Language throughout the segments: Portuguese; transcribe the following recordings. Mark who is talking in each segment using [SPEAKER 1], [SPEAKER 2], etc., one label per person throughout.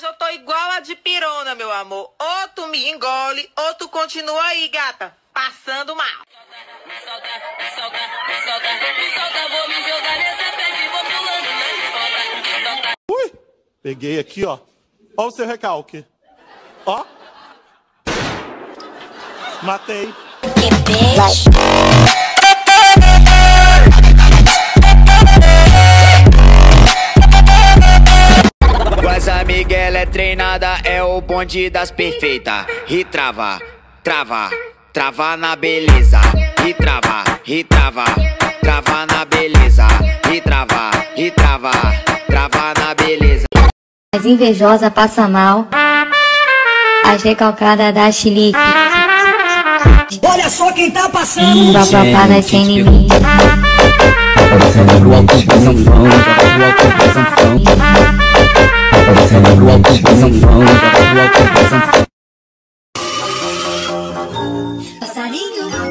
[SPEAKER 1] Hoje eu tô igual a de pirona, meu amor. Ou tu me engole, ou tu continua aí, gata, passando mal.
[SPEAKER 2] Me solta, me solta, me solta, me solta, vou me jogar nessa pedra e vou pulando na Me solta.
[SPEAKER 3] Ui! Peguei aqui, ó. Ó o seu recalque. Ó. Matei.
[SPEAKER 4] Com é treinada, é o bonde das perfeitas. E trava, trava, trava na beleza. E trava, e trava, trava na beleza. E trava, e trava, trava na beleza.
[SPEAKER 5] As invejosa passa mal. As recalcadas da chilique.
[SPEAKER 6] Olha só quem tá passando.
[SPEAKER 5] Papapá das sem limite.
[SPEAKER 7] Passarinho,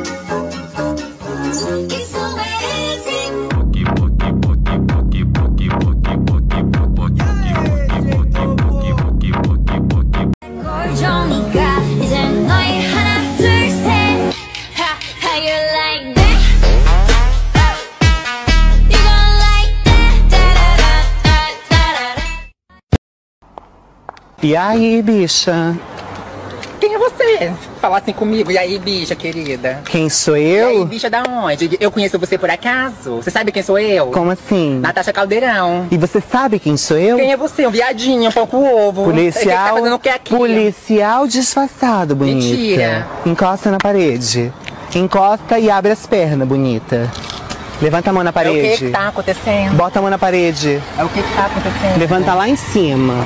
[SPEAKER 8] E aí, bicha?
[SPEAKER 9] Quem é você? Falar assim comigo. E aí, bicha querida?
[SPEAKER 8] Quem sou
[SPEAKER 9] E aí,
[SPEAKER 8] eu?
[SPEAKER 9] bicha da onde? Eu conheço você por acaso? Você sabe quem sou eu?
[SPEAKER 8] Como assim?
[SPEAKER 9] Natasha Caldeirão.
[SPEAKER 8] E você sabe quem sou eu?
[SPEAKER 9] Quem é você? Um viadinho, um pouco ovo. Você
[SPEAKER 8] Policial.
[SPEAKER 9] tá fazendo o que aqui?
[SPEAKER 8] Policial disfarçado, bonita.
[SPEAKER 9] Mentira.
[SPEAKER 8] Encosta na parede. Encosta e abre as pernas, bonita. Levanta a mão na
[SPEAKER 9] É o
[SPEAKER 8] parede.
[SPEAKER 9] que que tá acontecendo?
[SPEAKER 8] Bota a mão na parede.
[SPEAKER 9] É o que que tá acontecendo?
[SPEAKER 8] Levanta lá em cima.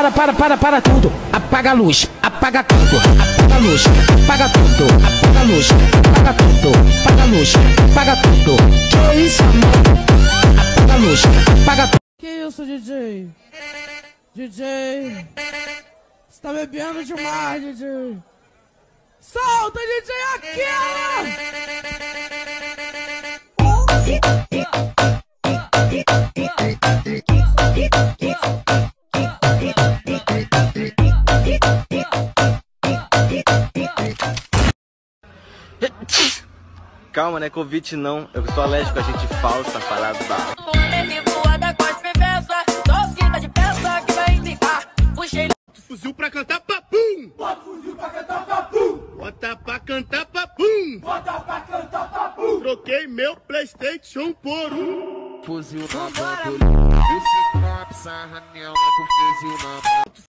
[SPEAKER 6] Para, para, para, para, tudo. Apaga a luz, apaga tudo. Apaga a luz, apaga tudo. Apaga a luz, apaga tudo. Apaga a luz, apaga tudo. Que isso, amor? Apaga a luz, apaga tudo.
[SPEAKER 10] Que isso, DJ? DJ? Você tá bebendo demais, DJ. Solta, DJ, aqui!
[SPEAKER 11] Calma, né? Covid não. Eu sou alérgico a gente falsa,
[SPEAKER 2] com. Puxei
[SPEAKER 3] Fuzil pra cantar papum! Bota fuzil pra cantar papum! Bota pra cantar papum! Bota pra cantar papum! Troquei meu Playstation por um.
[SPEAKER 4] Fuzil na bagulho. Esse copo sarra nela com fuzil na